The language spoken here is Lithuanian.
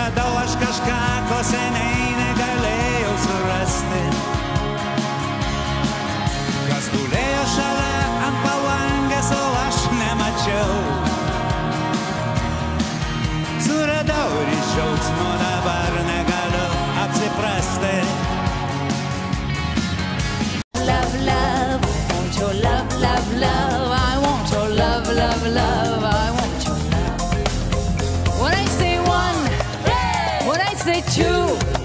radau aš kažką, ko seniai negalėjau surasti. Kas gulėjo šalia ant palangės, o aš nemačiau. you.